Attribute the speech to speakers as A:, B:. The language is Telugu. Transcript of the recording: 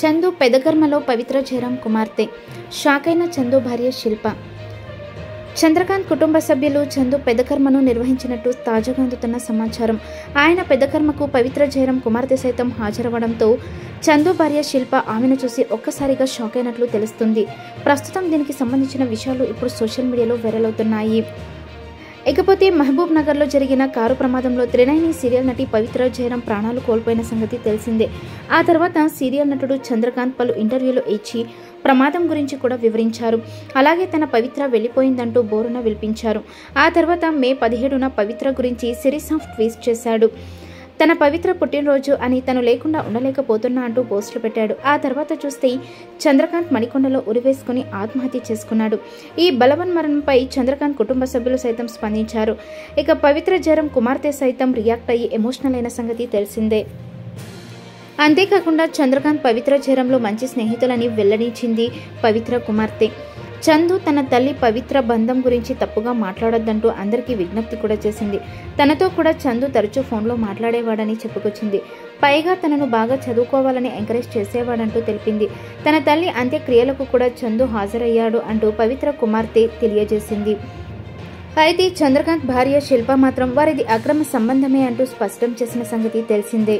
A: చందు పెదకర్మలో పవిత్ర జయరాం కుమార్తె. షాకైన చందు భార్య శిల్ప. చంద్రకాంత్ కుటుంబ సభ్యులు చందు పెదకర్మను నిర్వహించినట్టు తాజాగా అందుతున్న సమాచారం. ఆయన పెదకర్మకు పవిత్ర జయరాం కుమార్తె సైతం హాజరవడంతో చందు భార్య శిల్ప ఆమెను చూసి ఒక్కసారిగా షాక్ అయినట్లు తెలుస్తుంది. ప్రస్తుతం దీనికి సంబంధించిన విషయాలు ఇప్పుడు సోషల్ మీడియాలో వైరల్ అవుతున్నాయి. ఇకపోతే మహబూబ్ నగర్లో జరిగిన కారు ప్రమాదంలో త్రినైని సీరియల్ నటి పవిత్ర జయరాం ప్రాణాలు కోల్పోయిన సంగతి తెలిసిందే. ఆ తర్వాత సీరియల్ నటుడు చంద్రకాంత్ పలు ఇంటర్వ్యూలు ఇచ్చి ప్రమాదం గురించి కూడా వివరించారు. అలాగే తన పవిత్ర వెళ్ళిపోయిందంటూ బోరున విలిపించారు. ఆ తర్వాత మే పదిహేడున పవిత్ర గురించి సిరీస్ ఆఫ్ ట్వీట్ చేశాడు. తన పవిత్ర పుట్టినరోజు అని తను లేకుండా ఉండలేకపోతున్నా అంటూ పోస్టులు పెట్టాడు. ఆ తర్వాత చూస్తే చంద్రకాంత్ మణికొండలో ఉరివేసుకుని ఆత్మహత్య చేసుకున్నాడు. ఈ బలవన్ మరణంపై చంద్రకాంత్ కుటుంబ సభ్యులు సైతం స్పందించారు. ఇక పవిత్ర జ్వరం కుమార్తె సైతం రియాక్ట్ అయ్యి ఎమోషనల్ అయిన సంగతి తెలిసిందే. అంతేకాకుండా చంద్రకాంత్ పవిత్ర జ్వరంలో మంచి స్నేహితులని వెల్లడించింది పవిత్ర కుమార్తె. చందు తన తల్లి పవిత్ర బంధం గురించి తప్పుగా మాట్లాడొద్దంటూ అందరికీ విజ్ఞప్తి కూడా చేసింది. తనతో కూడా చందు తరచూ ఫోన్లో మాట్లాడేవాడని చెప్పుకొచ్చింది. పైగా తనను బాగా చదువుకోవాలని ఎంకరేజ్ చేసేవాడంటూ తెలిపింది. తన తల్లి అంత్యక్రియలకు కూడా చందు హాజరయ్యాడు అంటూ పవిత్ర కుమార్తె తెలియజేసింది. అయితే చంద్రకాంత్ భార్య శిల్ప మాత్రం వారిది అక్రమ సంబంధమే అంటూ స్పష్టం చేసిన సంగతి తెలిసిందే.